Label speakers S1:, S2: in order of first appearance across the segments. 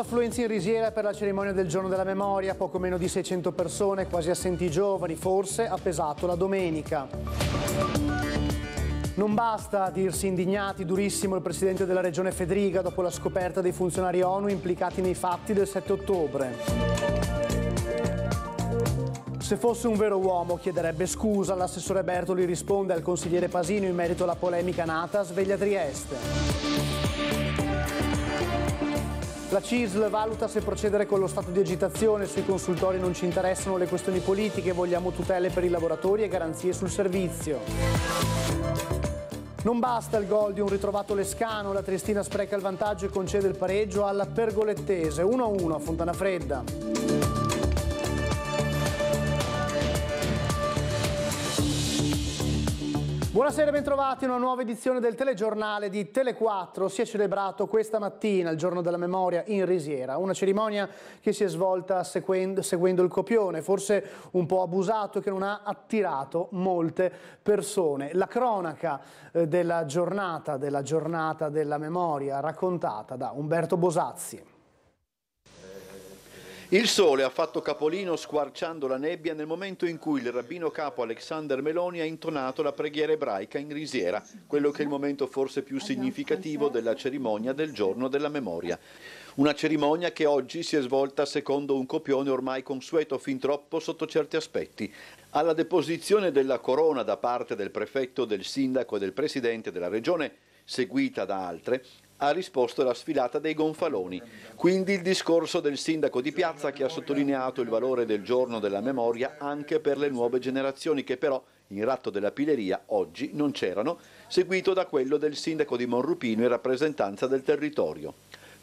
S1: Bassa affluenza in risiera per la cerimonia del giorno della memoria, poco meno di 600 persone, quasi assenti giovani, forse ha pesato la domenica. Non basta dirsi indignati, durissimo il presidente della regione Fedriga dopo la scoperta dei funzionari ONU implicati nei fatti del 7 ottobre. Se fosse un vero uomo chiederebbe scusa, l'assessore Bertoli risponde al consigliere Pasino in merito alla polemica nata a Sveglia Trieste. La CISL valuta se procedere con lo stato di agitazione, sui consultori non ci interessano le questioni politiche, vogliamo tutele per i lavoratori e garanzie sul servizio. Non basta il gol di un ritrovato Lescano, la Triestina spreca il vantaggio e concede il pareggio alla Pergolettese, 1-1 a Fontana Fredda. Buonasera bentrovati in una nuova edizione del telegiornale di Tele4. Si è celebrato questa mattina il giorno della memoria in Risiera, una cerimonia che si è svolta seguendo, seguendo il copione, forse un po' abusato che non ha attirato molte persone. La cronaca eh, della giornata, della giornata della memoria raccontata da Umberto Bosazzi.
S2: Il sole ha fatto capolino squarciando la nebbia nel momento in cui il rabbino capo Alexander Meloni ha intonato la preghiera ebraica in risiera, quello che è il momento forse più significativo della cerimonia del giorno della memoria. Una cerimonia che oggi si è svolta secondo un copione ormai consueto fin troppo sotto certi aspetti. Alla deposizione della corona da parte del prefetto, del sindaco e del presidente della regione, seguita da altre, ha risposto la sfilata dei gonfaloni. Quindi il discorso del sindaco di piazza che ha sottolineato il valore del giorno della memoria anche per le nuove generazioni che però in ratto della pileria oggi non c'erano, seguito da quello del sindaco di Monrupino in rappresentanza del territorio.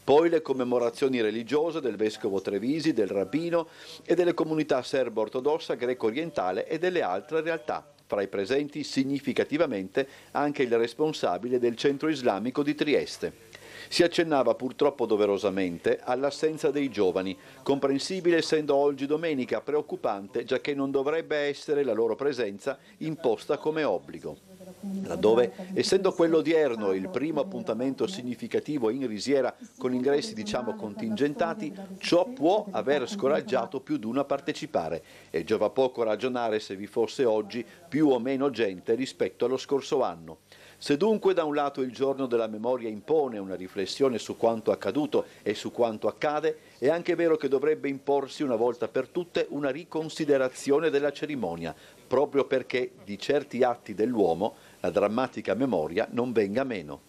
S2: Poi le commemorazioni religiose del vescovo Trevisi, del rabbino e delle comunità serbo-ortodossa, greco-orientale e delle altre realtà fra i presenti significativamente anche il responsabile del centro islamico di Trieste. Si accennava purtroppo doverosamente all'assenza dei giovani, comprensibile essendo oggi domenica, preoccupante giacché non dovrebbe essere la loro presenza imposta come obbligo laddove, essendo quello odierno il primo appuntamento significativo in risiera con ingressi diciamo contingentati, ciò può aver scoraggiato più di uno a partecipare e giova poco ragionare se vi fosse oggi più o meno gente rispetto allo scorso anno. Se dunque da un lato il giorno della memoria impone una riflessione su quanto accaduto e su quanto accade, è anche vero che dovrebbe imporsi una volta per tutte una riconsiderazione della cerimonia, proprio perché di certi atti dell'uomo la drammatica memoria non venga meno.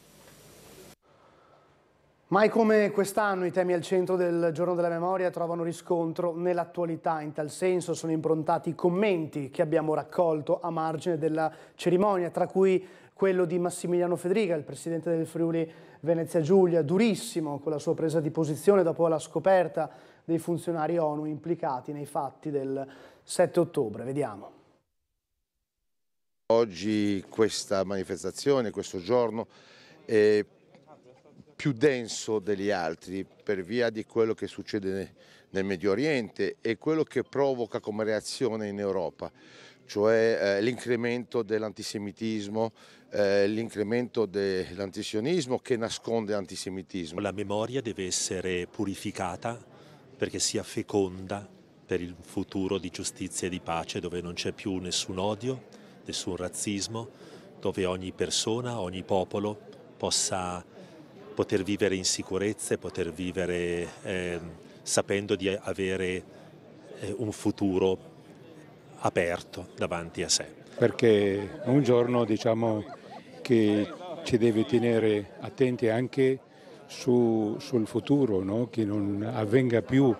S1: Mai come quest'anno i temi al centro del giorno della memoria trovano riscontro nell'attualità, in tal senso sono improntati i commenti che abbiamo raccolto a margine della cerimonia, tra cui quello di Massimiliano Federica, il presidente del Friuli Venezia Giulia, durissimo con la sua presa di posizione dopo la scoperta dei funzionari ONU implicati nei fatti del 7 ottobre. Vediamo.
S3: Oggi questa manifestazione, questo giorno è più denso degli altri per via di quello che succede nel Medio Oriente e quello che provoca come reazione in Europa, cioè eh, l'incremento dell'antisemitismo, eh, l'incremento dell'antisionismo che nasconde antisemitismo.
S4: La memoria deve essere purificata perché sia feconda per il futuro di giustizia e di pace dove non c'è più nessun odio, nessun razzismo, dove ogni persona, ogni popolo possa poter vivere in sicurezza e poter vivere eh, sapendo di avere eh, un futuro aperto davanti a sé.
S5: Perché un giorno diciamo che ci deve tenere attenti anche su, sul futuro, no? che non avvenga più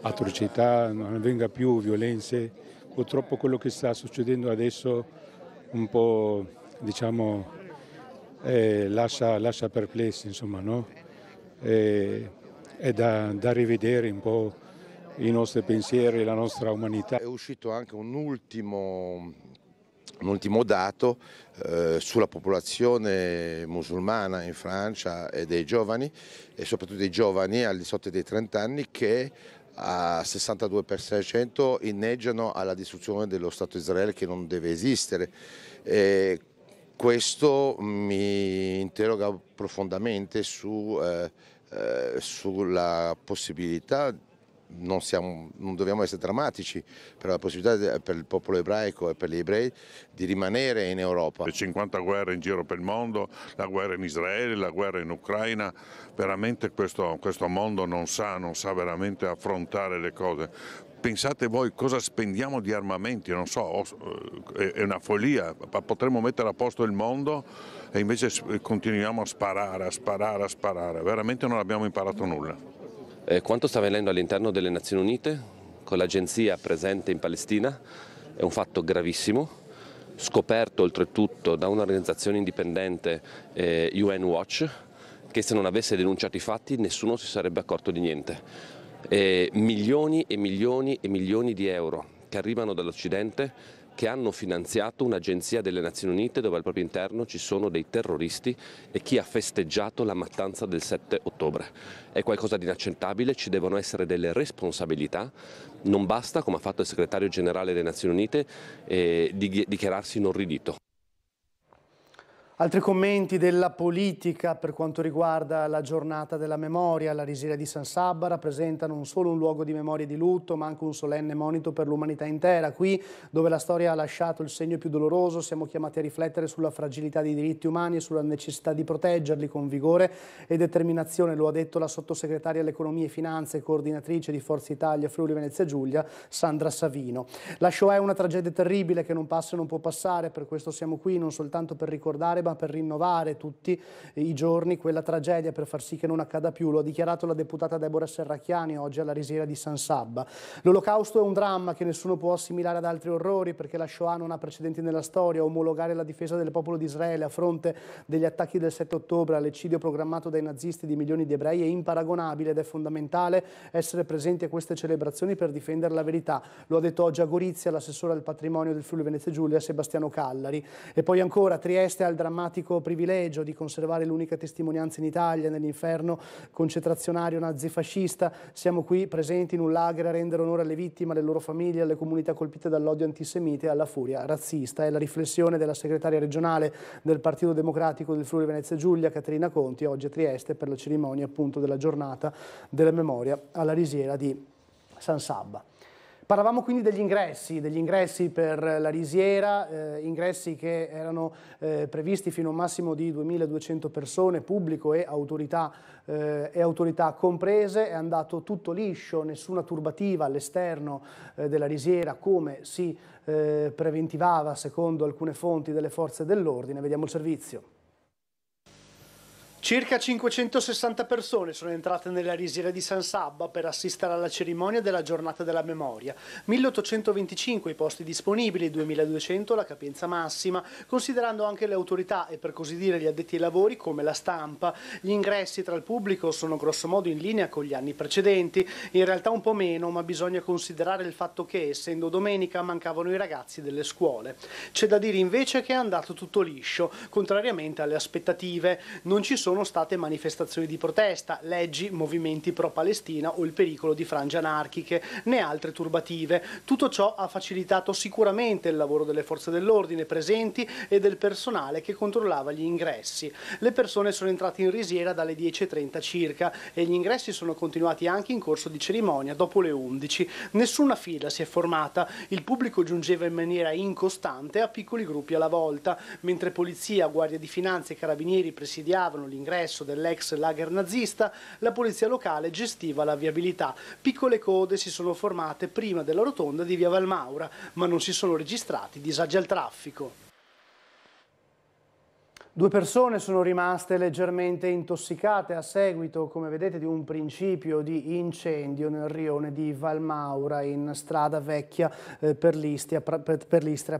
S5: atrocità, non avvenga più violenze. Purtroppo quello che sta succedendo adesso un po' diciamo eh, lascia, lascia, perplessi insomma no? eh, è da, da, rivedere un po' i nostri pensieri, la nostra umanità.
S3: È uscito anche un ultimo, un ultimo dato eh, sulla popolazione musulmana in Francia e dei giovani e soprattutto dei giovani al di sotto dei 30 anni che a 62% inneggiano alla distruzione dello Stato Israele che non deve esistere. E questo mi interroga profondamente su eh, eh, sulla possibilità non, siamo, non, dobbiamo essere drammatici per la possibilità per il popolo ebraico e per gli ebrei di rimanere in Europa.
S6: Le 50 guerre in giro per il mondo, la guerra in Israele, la guerra in Ucraina, veramente questo, questo mondo non sa, non sa veramente affrontare le cose. Pensate voi cosa spendiamo di armamenti, non so, è una follia, potremmo mettere a posto il mondo e invece continuiamo a sparare, a sparare, a sparare, veramente non abbiamo imparato nulla.
S7: Eh, quanto sta avvenendo all'interno delle Nazioni Unite con l'agenzia presente in Palestina è un fatto gravissimo, scoperto oltretutto da un'organizzazione indipendente eh, UN Watch che se non avesse denunciato i fatti nessuno si sarebbe accorto di niente. Eh, milioni e milioni e milioni di euro che arrivano dall'Occidente che hanno finanziato un'agenzia delle Nazioni Unite dove al proprio interno ci sono dei terroristi e chi ha festeggiato la mattanza del 7 ottobre. È qualcosa di inaccettabile, ci devono essere delle responsabilità, non basta, come ha fatto il segretario generale delle Nazioni Unite, eh, dichiararsi inorridito.
S1: Altri commenti della politica per quanto riguarda la giornata della memoria. La risiera di San Sabba rappresenta non solo un luogo di memoria e di lutto, ma anche un solenne monito per l'umanità intera. Qui, dove la storia ha lasciato il segno più doloroso, siamo chiamati a riflettere sulla fragilità dei diritti umani e sulla necessità di proteggerli con vigore e determinazione. Lo ha detto la sottosegretaria all'economia e finanze e coordinatrice di Forza Italia Friuli Venezia Giulia, Sandra Savino. La Shoah è una tragedia terribile che non passa e non può passare, per questo siamo qui non soltanto per ricordare, ma per rinnovare tutti i giorni quella tragedia per far sì che non accada più. Lo ha dichiarato la deputata Deborah Serracchiani oggi alla risiera di San Sabba. L'olocausto è un dramma che nessuno può assimilare ad altri orrori perché la Shoah non ha precedenti nella storia. Omologare la difesa del popolo di Israele a fronte degli attacchi del 7 ottobre all'eccidio programmato dai nazisti di milioni di ebrei è imparagonabile ed è fondamentale essere presenti a queste celebrazioni per difendere la verità. Lo ha detto oggi a Gorizia l'assessore al patrimonio del Friuli Venezia Giulia Sebastiano Callari. E poi ancora Trieste al drammatico privilegio di conservare l'unica testimonianza in Italia nell'inferno concentrazionario nazifascista. Siamo qui presenti in un lager a rendere onore alle vittime, alle loro famiglie, alle comunità colpite dall'odio antisemita e alla furia razzista. È la riflessione della segretaria regionale del Partito Democratico del Friuli Venezia Giulia, Caterina Conti, oggi a Trieste per la cerimonia appunto della giornata della memoria alla risiera di San Sabba. Parlavamo quindi degli ingressi, degli ingressi per la risiera, eh, ingressi che erano eh, previsti fino a un massimo di 2.200 persone, pubblico e autorità, eh, e autorità, comprese, è andato tutto liscio, nessuna turbativa all'esterno eh, della risiera come si eh, preventivava secondo alcune fonti delle forze dell'ordine. Vediamo il servizio. Circa 560 persone sono entrate nella risiera di San Sabba per assistere alla cerimonia della giornata della memoria. 1825 i posti disponibili, 2200 la capienza massima, considerando anche le autorità e per così dire gli addetti ai lavori come la stampa. Gli ingressi tra il pubblico sono grossomodo in linea con gli anni precedenti, in realtà un po' meno, ma bisogna considerare il fatto che, essendo domenica, mancavano i ragazzi delle scuole. C'è da dire invece che è andato tutto liscio, contrariamente alle aspettative. Non ci sono sono state manifestazioni di protesta, leggi movimenti pro-Palestina o il pericolo di frange anarchiche, né altre turbative. Tutto ciò ha facilitato sicuramente il lavoro delle forze dell'ordine presenti e del personale che controllava gli ingressi. Le persone sono entrate in risiera dalle 10.30 circa e gli ingressi sono continuati anche in corso di cerimonia dopo le 11. Nessuna fila si è formata, il pubblico giungeva in maniera incostante a piccoli gruppi alla volta, mentre polizia, guardia di finanza e carabinieri presidiavano gli all'ingresso dell'ex lager nazista, la polizia locale gestiva la viabilità. Piccole code si sono formate prima della rotonda di via Valmaura, ma non si sono registrati disagi al traffico. Due persone sono rimaste leggermente intossicate a seguito, come vedete, di un principio di incendio nel rione di Valmaura in strada vecchia eh, per, l'Istria,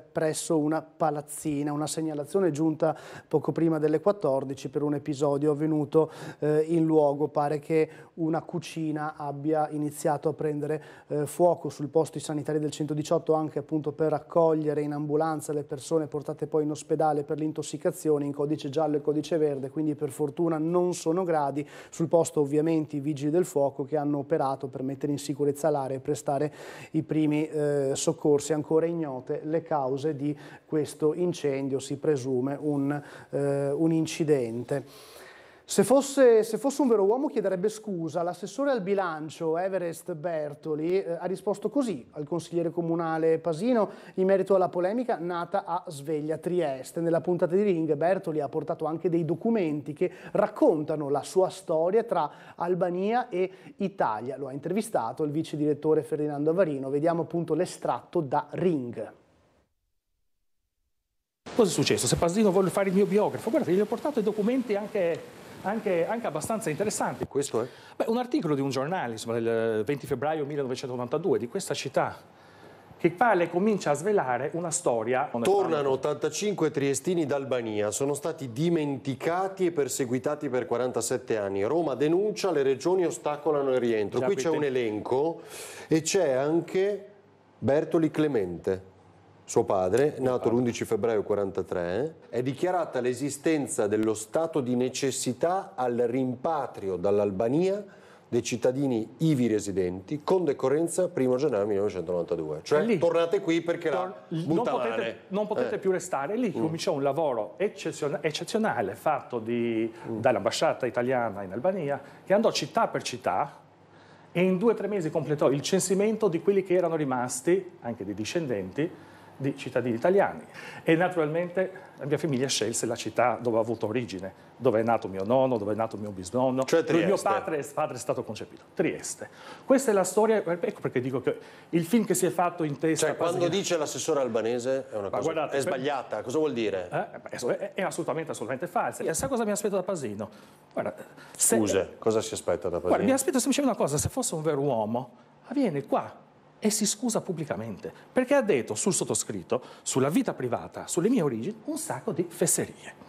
S1: presso una palazzina. Una segnalazione giunta poco prima delle 14 per un episodio avvenuto eh, in luogo. Pare che una cucina abbia iniziato a prendere eh, fuoco sul posto i sanitari del 118 anche appunto per accogliere in ambulanza le persone portate poi in ospedale per l'intossicazione in codice giallo e codice verde, quindi per fortuna non sono gradi. Sul posto ovviamente i vigili del fuoco che hanno operato per mettere in sicurezza l'area e prestare i primi eh, soccorsi. Ancora ignote le cause di questo incendio, si presume un, eh, un incidente. Se fosse, se fosse, un vero uomo chiederebbe scusa. L'assessore al bilancio Everest Bertoli eh, ha risposto così al consigliere comunale Pasino in merito alla polemica nata a Sveglia Trieste. Nella puntata di Ring Bertoli ha portato anche dei documenti che raccontano la sua storia tra Albania e Italia. Lo ha intervistato il vice direttore Ferdinando Avarino. Vediamo appunto l'estratto da Ring.
S8: Cosa è successo? Se Pasino vuole fare il mio biografo, guarda, gli ho portato i documenti anche anche, anche abbastanza interessanti.
S9: Questo è?
S8: Beh, un articolo di un giornale insomma, del 20 febbraio 1992 di questa città che pare comincia a svelare una storia.
S9: Tornano 85 triestini d'Albania, sono stati dimenticati e perseguitati per 47 anni. Roma denuncia, le regioni ostacolano il rientro. Qui c'è un elenco e c'è anche Bertoli Clemente suo padre, nato l'11 febbraio 1943, è dichiarata l'esistenza dello stato di necessità al rimpatrio dall'Albania dei cittadini ivi residenti con decorrenza 1 gennaio 1992. Cioè lì, tornate qui perché tor-
S8: non potete, non potete eh. più restare. Lì mm. cominciò un lavoro eccezionale fatto di, mm. dall'ambasciata italiana in Albania che andò città per città e in due o tre mesi completò il censimento di quelli che erano rimasti, anche dei discendenti, di cittadini italiani e naturalmente la mia famiglia scelse la città dove ho avuto origine, dove è nato mio nonno, dove è nato mio bisnonno,
S9: cioè
S8: dove mio padre, padre, è stato concepito, Trieste. Questa è la storia, ecco perché dico che il film che si è fatto in testa...
S9: Cioè quando dice l'assessore albanese è una cosa guardate, è sbagliata, per... cosa vuol dire?
S8: Eh, è, è, assolutamente, assolutamente falsa. E sa cosa mi aspetto da Pasino?
S9: Guarda, se... Scuse, cosa si aspetta da Pasino?
S8: Guarda, mi aspetto semplicemente una cosa, se fosse un vero uomo, viene qua e si scusa pubblicamente perché ha detto sul sottoscritto, sulla vita privata, sulle mie origini, un sacco di fesserie.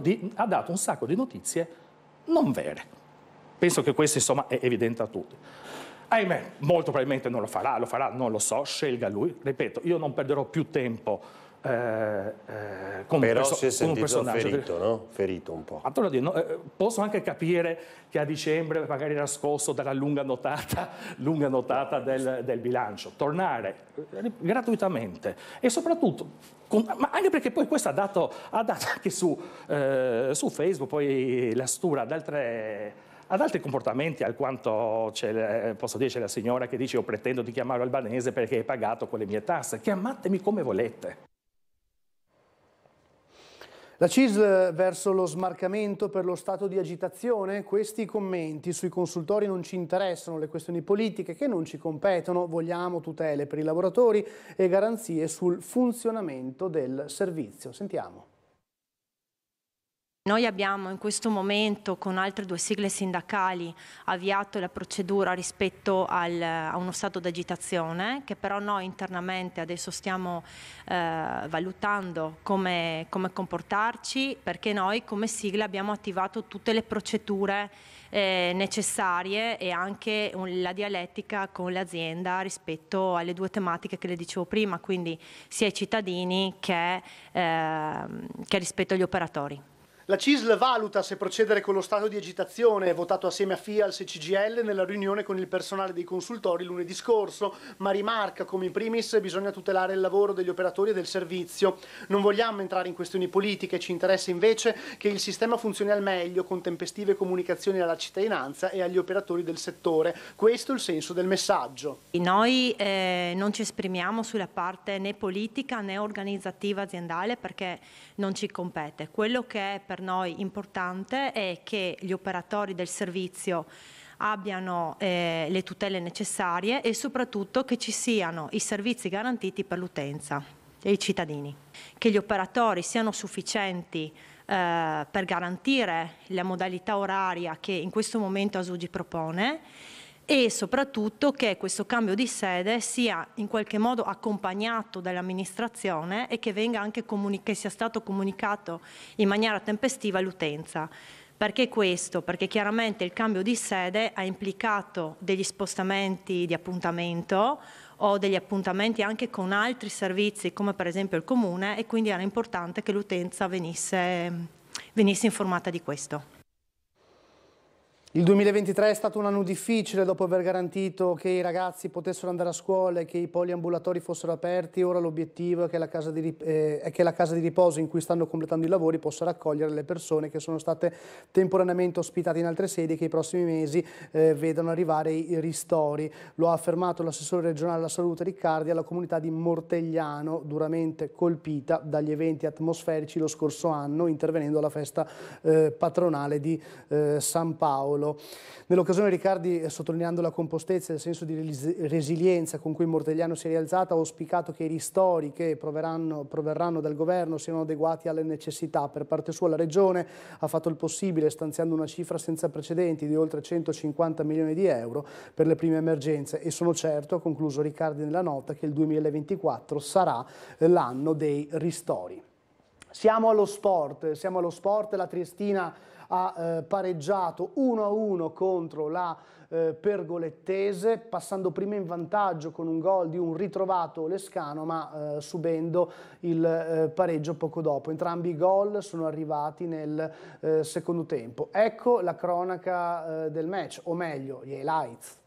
S8: Di, ha dato un sacco di notizie non vere. Penso che questo insomma è evidente a tutti. Ahimè, molto probabilmente non lo farà, lo farà, non lo so, scelga lui. Ripeto, io non perderò più tempo eh,
S9: eh, Però perso- si è sentito ferito, no? Ferito un po'.
S8: Dire, no, eh, posso anche capire che a dicembre magari era scosso dalla lunga notata, lunga notata del, del, bilancio. Tornare eh, gratuitamente e soprattutto, con, ma anche perché poi questo ha dato, ha dato anche su, eh, su, Facebook poi la stura ad altre ad altri comportamenti, alquanto posso dire c'è la signora che dice io pretendo di chiamarlo albanese perché hai pagato con le mie tasse, chiamatemi come volete.
S1: La CISL verso lo smarcamento per lo stato di agitazione? Questi commenti sui consultori non ci interessano, le questioni politiche che non ci competono, vogliamo tutele per i lavoratori e garanzie sul funzionamento del servizio. Sentiamo.
S10: Noi abbiamo in questo momento con altre due sigle sindacali avviato la procedura rispetto al, a uno stato d'agitazione che però noi internamente adesso stiamo eh, valutando come, come, comportarci perché noi come sigla abbiamo attivato tutte le procedure eh, necessarie e anche un, la dialettica con l'azienda rispetto alle due tematiche che le dicevo prima, quindi sia ai cittadini che, eh, che rispetto agli operatori.
S1: La CISL valuta se procedere con lo stato di agitazione votato assieme a FIALS e CGL nella riunione con il personale dei consultori lunedì scorso, ma rimarca come in primis bisogna tutelare il lavoro degli operatori e del servizio. Non vogliamo entrare in questioni politiche, ci interessa invece che il sistema funzioni al meglio con tempestive comunicazioni alla cittadinanza e agli operatori del settore. Questo è il senso del messaggio.
S10: Noi eh, non ci esprimiamo sulla parte né politica né organizzativa aziendale perché non ci compete. Quello che è per per noi importante è che gli operatori del servizio abbiano eh, le tutele necessarie e soprattutto che ci siano i servizi garantiti per l'utenza e i cittadini, che gli operatori siano sufficienti eh, per garantire la modalità oraria che in questo momento Asugi propone e soprattutto che questo cambio di sede sia in qualche modo accompagnato dall'amministrazione e che, che sia stato comunicato in maniera tempestiva all'utenza. Perché questo? Perché chiaramente il cambio di sede ha implicato degli spostamenti di appuntamento o degli appuntamenti anche con altri servizi come per esempio il comune e quindi era importante che l'utenza venisse, venisse informata di questo.
S1: Il 2023 è stato un anno difficile dopo aver garantito che i ragazzi potessero andare a scuola e che i poliambulatori fossero aperti. Ora l'obiettivo è eh, è che la casa di riposo in cui stanno completando i lavori possa raccogliere le persone che sono state temporaneamente ospitate in altre sedi e che i prossimi mesi eh, vedano arrivare i ristori. Lo ha affermato l'assessore regionale alla salute Riccardi alla comunità di Mortegliano, duramente colpita dagli eventi atmosferici lo scorso anno, intervenendo alla festa eh, patronale di eh, San Paolo. Paolo. Nell'occasione Riccardi, eh, sottolineando la compostezza e il senso di resilienza con cui Mortegliano si è rialzata, ha auspicato che i ristori che proverranno dal governo siano adeguati alle necessità. Per parte sua la Regione ha fatto il possibile stanziando una cifra senza precedenti di oltre 150 milioni di euro per le prime emergenze e sono certo, ha concluso Riccardi nella nota, che il 2024 sarà l'anno dei ristori. Siamo allo sport, siamo allo sport, la Triestina ha eh, pareggiato 1-1 contro la eh, Pergolettese, passando prima in vantaggio con un gol di un ritrovato Lescano, ma eh, subendo il eh, pareggio poco dopo. Entrambi i gol sono arrivati nel eh, secondo tempo. Ecco la cronaca eh, del match, o meglio, gli highlights.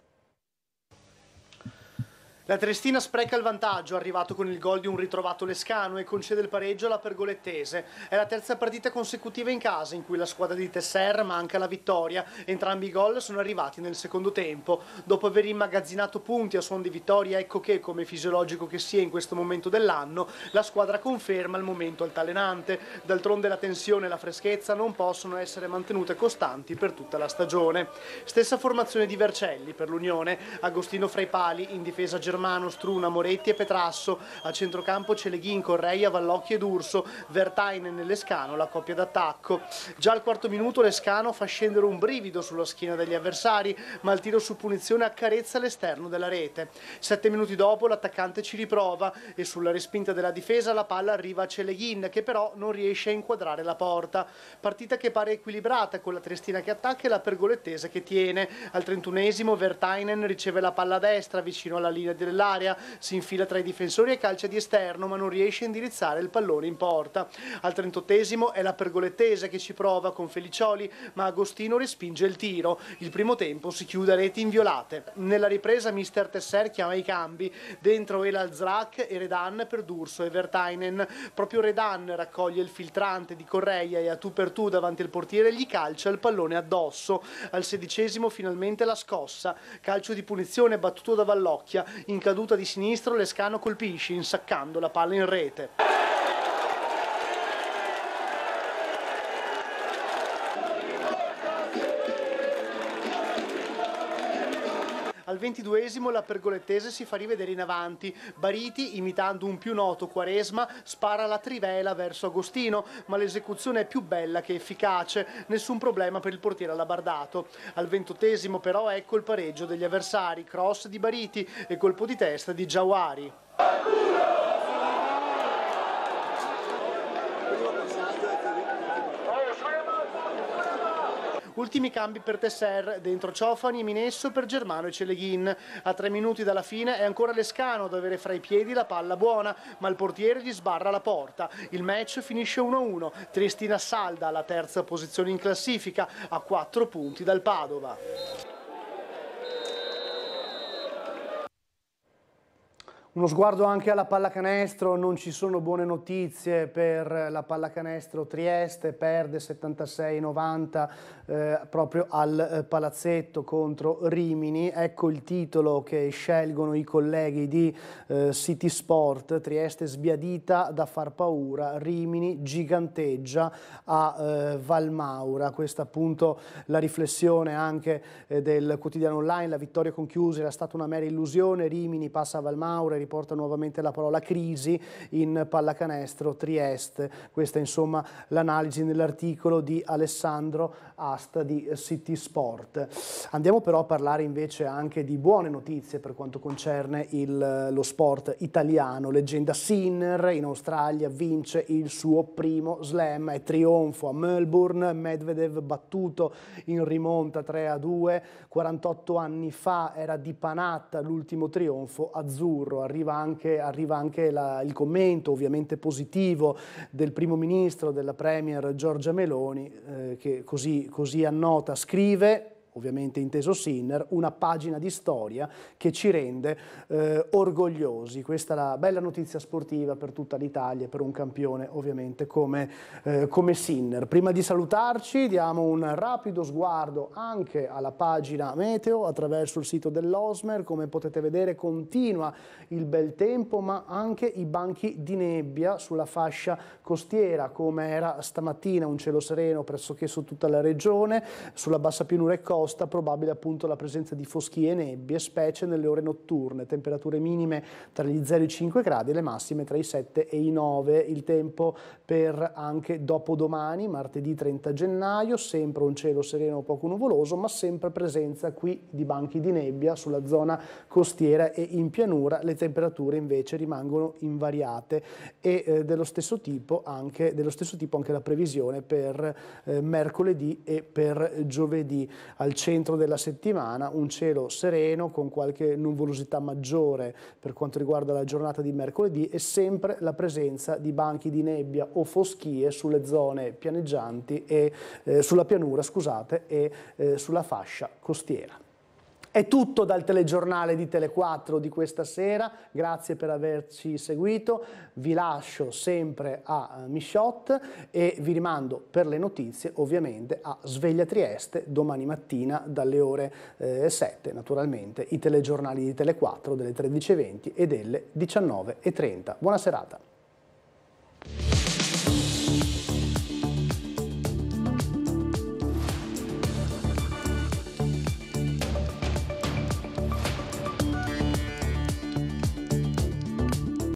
S1: La Trestina spreca il vantaggio, arrivato con il gol di un ritrovato Lescano e concede il pareggio alla Pergolettese. È la terza partita consecutiva in casa in cui la squadra di Tesser manca la vittoria. Entrambi i gol sono arrivati nel secondo tempo. Dopo aver immagazzinato punti a suon di vittoria, ecco che, come fisiologico che sia in questo momento dell'anno, la squadra conferma il momento altalenante. D'altronde la tensione e la freschezza non possono essere mantenute costanti per tutta la stagione. Stessa formazione di Vercelli per l'Unione, Agostino fra i pali in difesa germana Germano, Struna, Moretti e Petrasso, a centrocampo Celeghin, Correia, Vallocchi ed Urso, Vertainen nell'Escano, la coppia d'attacco. Già al quarto minuto l'Escano fa scendere un brivido sulla schiena degli avversari, ma il tiro su punizione accarezza l'esterno della rete. Sette minuti dopo l'attaccante ci riprova e sulla respinta della difesa la palla arriva a Celeghin che però non riesce a inquadrare la porta. Partita che pare equilibrata con la Triestina che attacca e la Pergolettese che tiene. Al trentunesimo Vertainen riceve la palla a destra vicino alla linea dell'area, si infila tra i difensori e calcia di esterno ma non riesce a indirizzare il pallone in porta. Al 38 è la Pergolettese che ci prova con Felicioli ma Agostino respinge il tiro. Il primo tempo si chiude a reti inviolate. Nella ripresa mister Tesser chiama i cambi, dentro Elal Zrak e Redan per D'Urso e Vertainen. Proprio Redan raccoglie il filtrante di Correia e a tu per tu davanti al portiere gli calcia il pallone addosso. Al sedicesimo finalmente la scossa, calcio di punizione battuto da Vallocchia, in caduta di sinistro Lescano colpisce insaccando la palla in rete. Al ventiduesimo la pergolettese si fa rivedere in avanti. Bariti, imitando un più noto Quaresma, spara la trivela verso Agostino, ma l'esecuzione è più bella che efficace. Nessun problema per il portiere alabardato. Al ventottesimo però ecco il pareggio degli avversari, cross di Bariti e colpo di testa di Giawari. Ultimi cambi per Tesser, dentro Ciofani e Minesso per Germano e Celeghin. A tre minuti dalla fine è ancora Lescano ad avere fra i piedi la palla buona, ma il portiere gli sbarra la porta. Il match finisce 1-1. Tristina salda alla terza posizione in classifica, a quattro punti dal Padova. Uno sguardo anche alla pallacanestro, non ci sono buone notizie per la pallacanestro Trieste, perde 76-90 eh, proprio al eh, palazzetto contro Rimini. Ecco il titolo che scelgono i colleghi di eh, City Sport, Trieste sbiadita da far paura, Rimini giganteggia a eh, Valmaura. Questa appunto la riflessione anche eh, del quotidiano online, la vittoria con Chiusi era stata una mera illusione, Rimini passa a Valmaura riporta nuovamente la parola crisi in pallacanestro Trieste. Questa è insomma l'analisi nell'articolo di Alessandro Asta di City Sport. Andiamo però a parlare invece anche di buone notizie per quanto concerne il, lo sport italiano. Leggenda Sinner in Australia vince il suo primo slam e trionfo a Melbourne, Medvedev battuto in rimonta 3 a 2, 48 anni fa era di Panatta l'ultimo trionfo azzurro, arriva anche, arriva anche la, il commento ovviamente positivo del primo ministro, della premier Giorgia Meloni, eh, che così, così annota, scrive ovviamente inteso Sinner, una pagina di storia che ci rende eh, orgogliosi. Questa è la bella notizia sportiva per tutta l'Italia per un campione ovviamente come, eh, come Sinner. Prima di salutarci diamo un rapido sguardo anche alla pagina meteo attraverso il sito dell'Osmer, come potete vedere continua il bel tempo ma anche i banchi di nebbia sulla fascia costiera come era stamattina un cielo sereno pressoché su tutta la regione, sulla bassa pianura e costa probabile appunto la presenza di foschie e nebbie, specie nelle ore notturne, temperature minime tra gli 0 e i 5 gradi le massime tra i 7 e i 9, il tempo per anche dopodomani, martedì 30 gennaio, sempre un cielo sereno poco nuvoloso, ma sempre presenza qui di banchi di nebbia sulla zona costiera e in pianura, le temperature invece rimangono invariate e eh, dello, stesso tipo anche, dello stesso tipo anche la previsione per eh, mercoledì e per giovedì. Al centro della settimana un cielo sereno con qualche nuvolosità maggiore per quanto riguarda la giornata di mercoledì e sempre la presenza di banchi di nebbia o foschie sulle zone pianeggianti e eh, sulla pianura scusate, e eh, sulla fascia costiera. È tutto dal telegiornale di Tele4 di questa sera, grazie per averci seguito, vi lascio sempre a eh, Michot e vi rimando per le notizie ovviamente a Sveglia Trieste domani mattina dalle ore eh, 7, naturalmente i telegiornali di Tele4 delle 13.20 e delle 19.30. Buona serata.